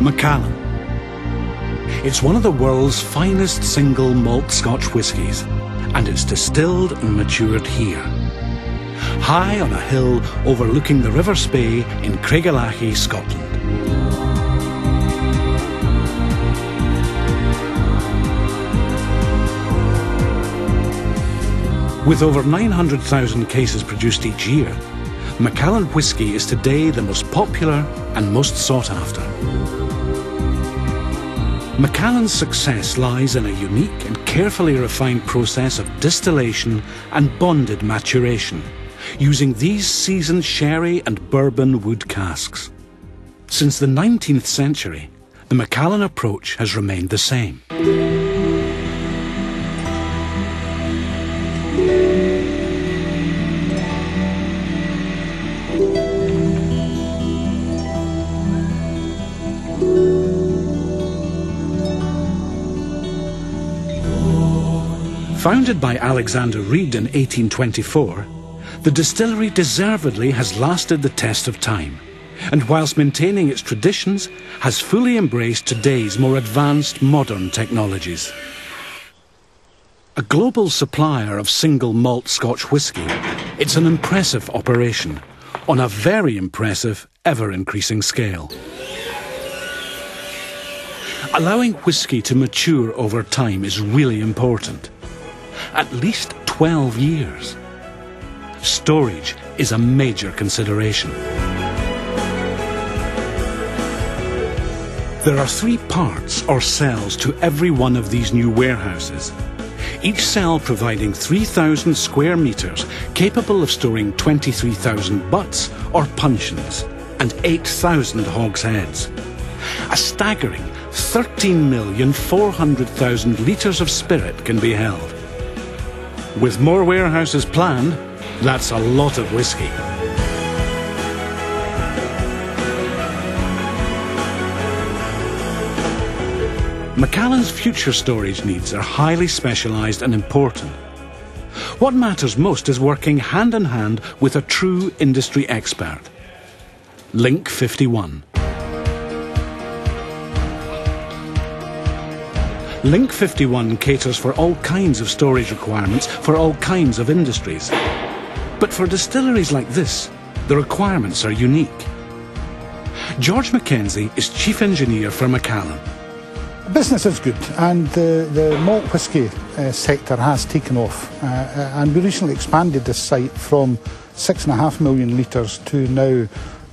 Macallan. It's one of the world's finest single malt Scotch whiskies, and it's distilled and matured here. High on a hill overlooking the River Spey in Craigellachie, Scotland. With over 900,000 cases produced each year, Macallan whisky is today the most popular and most sought after. Macallan's success lies in a unique and carefully refined process of distillation and bonded maturation, using these seasoned sherry and bourbon wood casks. Since the 19th century, the Macallan approach has remained the same. Founded by Alexander Reid in 1824, the distillery deservedly has lasted the test of time, and whilst maintaining its traditions, has fully embraced today's more advanced modern technologies. A global supplier of single malt Scotch whisky, it's an impressive operation on a very impressive, ever increasing scale. Allowing whisky to mature over time is really important at least 12 years. Storage is a major consideration. There are three parts or cells to every one of these new warehouses. Each cell providing 3,000 square metres capable of storing 23,000 butts or puncheons and 8,000 hogsheads. A staggering 13,400,000 litres of spirit can be held. With more warehouses planned, that's a lot of whiskey. Macallan's future storage needs are highly specialised and important. What matters most is working hand in hand with a true industry expert. Link 51. Link 51 caters for all kinds of storage requirements for all kinds of industries. But for distilleries like this, the requirements are unique. George Mackenzie is Chief Engineer for Macallan. Business is good, and the, the malt whisky uh, sector has taken off. Uh, uh and we recently expanded this site from 6.5 million litres to now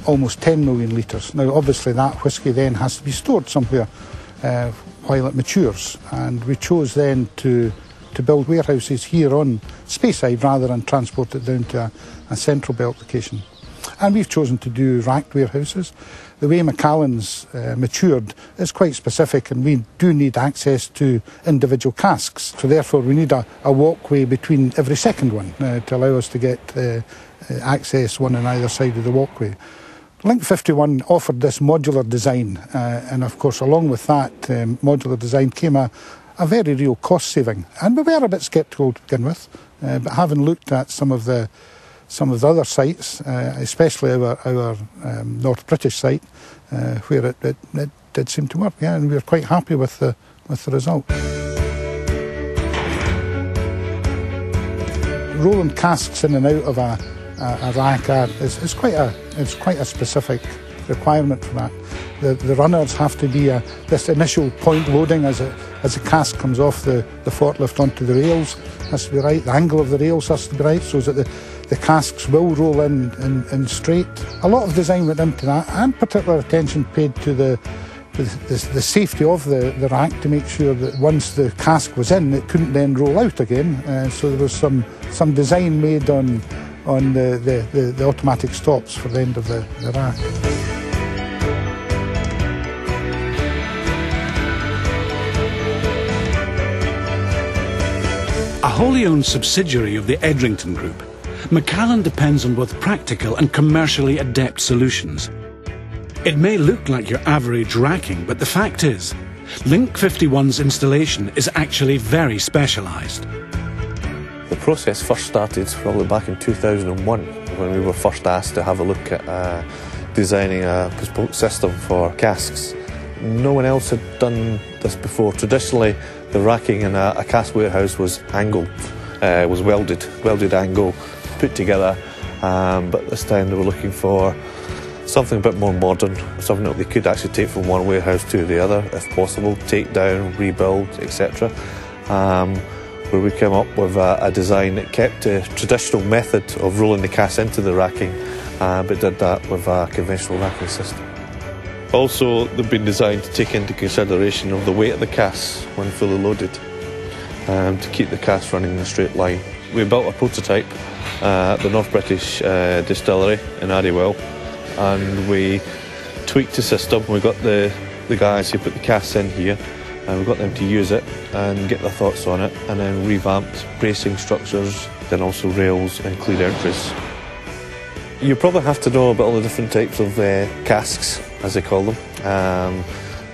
almost 10 million litres. Now, obviously, that whisky then has to be stored somewhere uh, while it matures. And we chose then to to build warehouses here on Speyside rather than transport it down to a, a central belt location. And we've chosen to do racked warehouses. The way Macallan's uh, matured is quite specific and we do need access to individual casks. So therefore we need a, a walkway between every second one uh, to allow us to get uh, uh access one on either side of the walkway. Link 51 offered this modular design, uh, and of course, along with that um, modular design came a, a very real cost saving. And we were a bit sceptical to begin with, uh, but having looked at some of the some of the other sites, uh, especially our, our um, North British site, uh, where it, it, it, did seem to work, yeah, and we were quite happy with the with the result. Rolling casks in and out of a a, a is, is quite a it's quite a specific requirement for that. The, the runners have to be a, this initial point loading as a, as the cask comes off the, the forklift onto the rails has to be right. The angle of the rails has to be right so that the, the casks will roll in, in, in straight. A lot of design went into that and particular attention paid to the the, the, the, safety of the, the rack to make sure that once the cask was in, it couldn't then roll out again. Uh, so there was some, some design made on on the, the, the, the automatic stops for the end of the, the rack. A wholly owned subsidiary of the Edrington Group, Macallan depends on both practical and commercially adept solutions. It may look like your average racking, but the fact is, Link 51's installation is actually very specialised. The process first started probably back in 2001 when we were first asked to have a look at uh, designing a system for casks. no one else had done this before. Traditionally, the racking in a, a cask warehouse was angle, uh, was welded, welded angle, put together. Um, but this time they were looking for something a bit more modern, something that they could actually take from one warehouse to the other, if possible, take down, rebuild, etc. Um, where we came up with a, a, design that kept the traditional method of rolling the cask into the racking, uh, but did that with a conventional racking system. Also, they've been designed to take into consideration of the weight of the cask when fully loaded, um, to keep the cask running in a straight line. We built a prototype uh, at the North British uh, Distillery in Addiewell, and we tweaked the system. We got the, the guys who put the casks in here, and we got them to use it and get their thoughts on it, and then revamped bracing structures, then also rails and clear entries. You probably have to know about all the different types of uh, casks, as they call them. Um,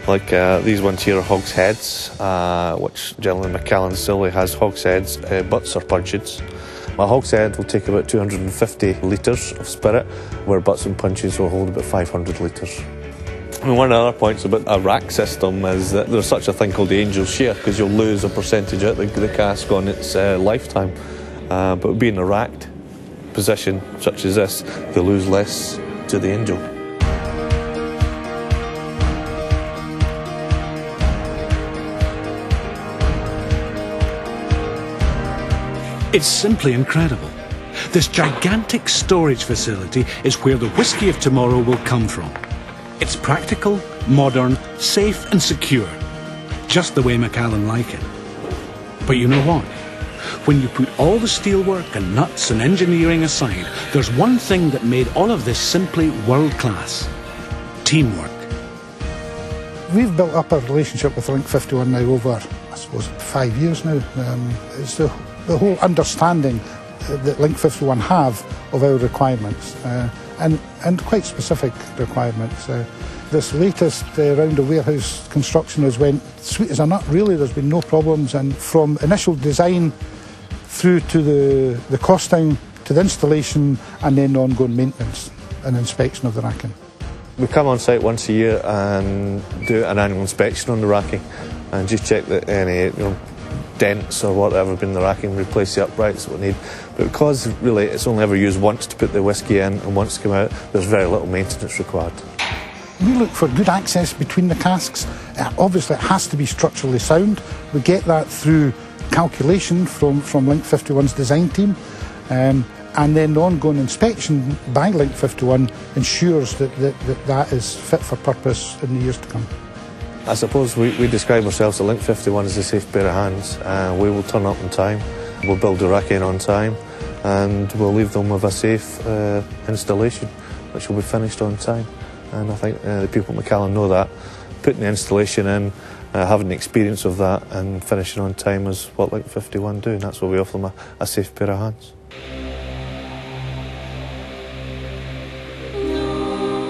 like uh, these ones here are hogsheads, uh, which generally Macallan Distillery has hogsheads, uh, butts or puncheons. My hogshead will take about 250 litres of spirit, where butts and punches will hold about 500 litres. I mean, one of the other points about a rack system is that there's such a thing called the angel share because you'll lose a percentage out the, the cask on its uh, lifetime. Uh, but being a racked position such as this, they lose less to the angel. It's simply incredible. This gigantic storage facility is where the whisky of tomorrow will come from. It's practical, modern, safe and secure. Just the way Macallan like it. But you know what? When you put all the steelwork and nuts and engineering aside, there's one thing that made all of this simply world class. Teamwork. We've built up a relationship with Link 51 now over, I suppose, five years now. Um, it's the, the whole understanding that Link 51 have of our requirements uh, and, and quite specific requirements. Uh, this latest uh, round of warehouse construction has went sweet as a nut really. There's been no problems and from initial design through to the, the costing to the installation and then ongoing maintenance and inspection of the racking. We come on site once a year and do an annual inspection on the racking and just check that any you know, dents or whatever been the racking, replace the uprights what we need. But because really it's only ever used once to put the whisky in and once to come out, there's very little maintenance required. We look for good access between the casks. Uh, obviously, it has to be structurally sound. We get that through calculation from, from Link 51's design team. Um, and then the ongoing inspection by Link 51 ensures that that, that that is fit for purpose in the years to come. I suppose we, we describe ourselves at Link 51 as a safe pair of hands. Uh, we will turn up on time, we'll build the rack in on time, and we'll leave them with a safe uh, installation, which will be finished on time. And I think uh, the people at Macallan know that. Putting the installation in, uh, having the experience of that, and finishing on time is what Link 51 do, and that's what we offer them a, a safe pair of hands.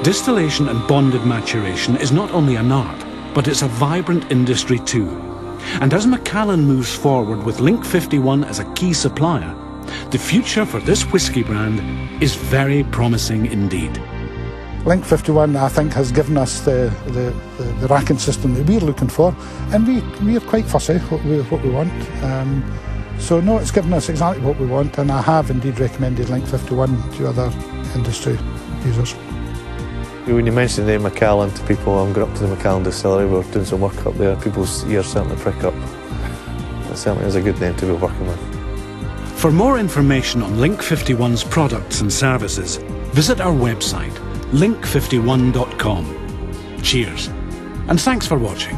Distillation and bonded maturation is not only an art, but it's a vibrant industry too. And as Macallan moves forward with Link 51 as a key supplier, the future for this whisky brand is very promising indeed. Link 51, I think, has given us the, the, the, the racking system that we're looking for, and we, we're quite fussy what we, what we want. Um, so, no, it's given us exactly what we want, and I have indeed recommended Link 51 to other industry users. When you mention the name Macallan to people, I'm going up to the Macallan distillery, we're doing some work up there, people's ears certainly prick up. It certainly is a good name to be working with. For more information on Link 51's products and services, visit our website, link51.com. Cheers, and thanks for watching.